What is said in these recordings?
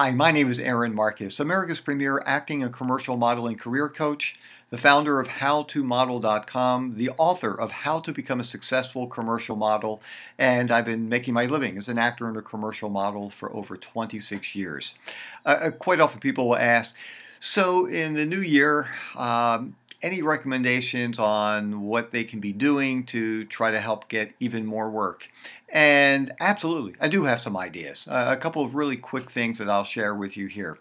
Hi, my name is Aaron Marcus, America's premier acting and commercial modeling career coach, the founder of HowToModel.com, the author of How to Become a Successful Commercial Model, and I've been making my living as an actor and a commercial model for over 26 years. Uh, uh, quite often people will ask, so in the new year, um, any recommendations on what they can be doing to try to help get even more work? And absolutely, I do have some ideas. Uh, a couple of really quick things that I'll share with you here.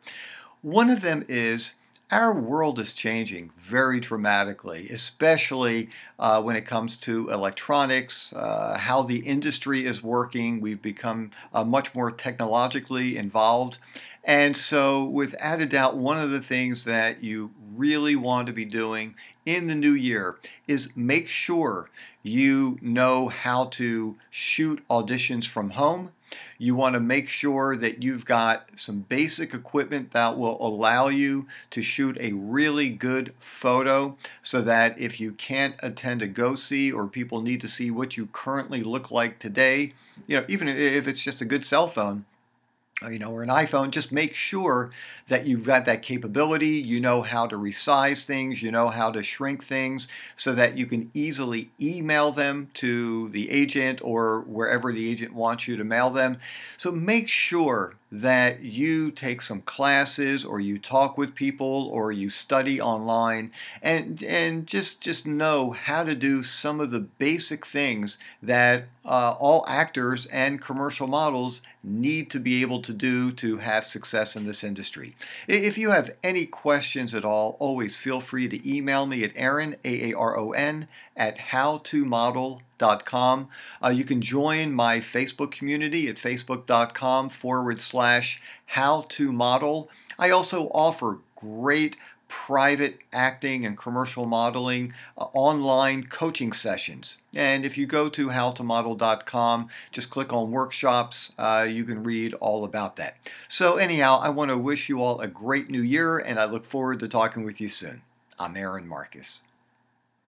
One of them is our world is changing very dramatically, especially uh, when it comes to electronics, uh, how the industry is working. We've become uh, much more technologically involved. And so, without a doubt, one of the things that you really want to be doing in the new year is make sure you know how to shoot auditions from home. You want to make sure that you've got some basic equipment that will allow you to shoot a really good photo so that if you can't attend a go see or people need to see what you currently look like today, you know, even if it's just a good cell phone, you know, or an iPhone, just make sure that you've got that capability. You know how to resize things, you know how to shrink things so that you can easily email them to the agent or wherever the agent wants you to mail them. So make sure that you take some classes or you talk with people or you study online and and just just know how to do some of the basic things that uh, all actors and commercial models need to be able to do to have success in this industry. If you have any questions at all, always feel free to email me at Aaron, A-A-R-O-N, at howtomodel.com. Uh, you can join my Facebook community at facebook.com forward slash how to model. I also offer great private acting and commercial modeling uh, online coaching sessions. And if you go to howtomodel.com, just click on workshops, uh, you can read all about that. So, anyhow, I want to wish you all a great new year and I look forward to talking with you soon. I'm Aaron Marcus.